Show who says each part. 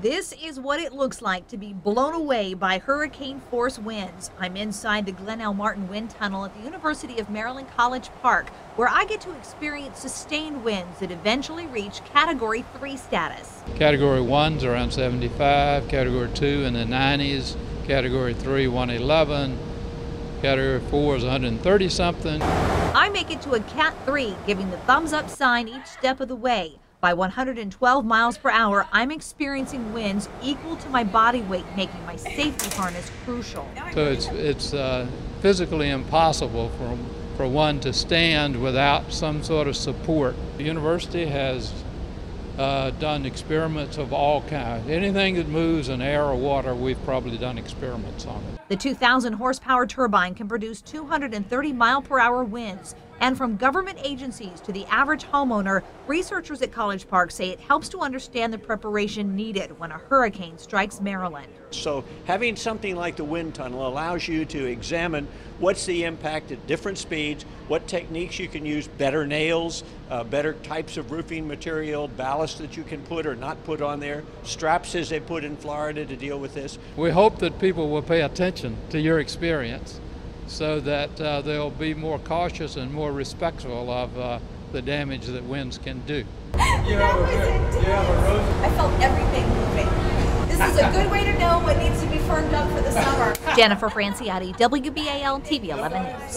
Speaker 1: This is what it looks like to be blown away by hurricane force winds. I'm inside the Glen L. Martin Wind Tunnel at the University of Maryland College Park, where I get to experience sustained winds that eventually reach Category 3 status.
Speaker 2: Category 1's around 75, Category 2 in the 90s, Category 3 111, Category 4 is 130 something.
Speaker 1: I make it to a Cat 3, giving the thumbs up sign each step of the way. By 112 miles per hour, I'm experiencing winds equal to my body weight, making my safety harness crucial.
Speaker 2: So it's, it's uh, physically impossible for, for one to stand without some sort of support. The university has uh, done experiments of all kinds. Anything that moves in air or water, we've probably done experiments on it.
Speaker 1: The 2,000 horsepower turbine can produce 230 mile per hour winds. And from government agencies to the average homeowner, researchers at College Park say it helps to understand the preparation needed when a hurricane strikes Maryland.
Speaker 3: So having something like the wind tunnel allows you to examine what's the impact at different speeds, what techniques you can use, better nails, uh, better types of roofing material, ballast that you can put or not put on there, straps as they put in Florida to deal with this.
Speaker 2: We hope that people will pay attention to your experience so that uh, they'll be more cautious and more respectful of uh, the damage that winds can do.
Speaker 4: that was intense. I felt everything moving. This is a good way to know what needs to be firmed up for the summer.
Speaker 1: Jennifer Franciotti, WBAL TV 11 News.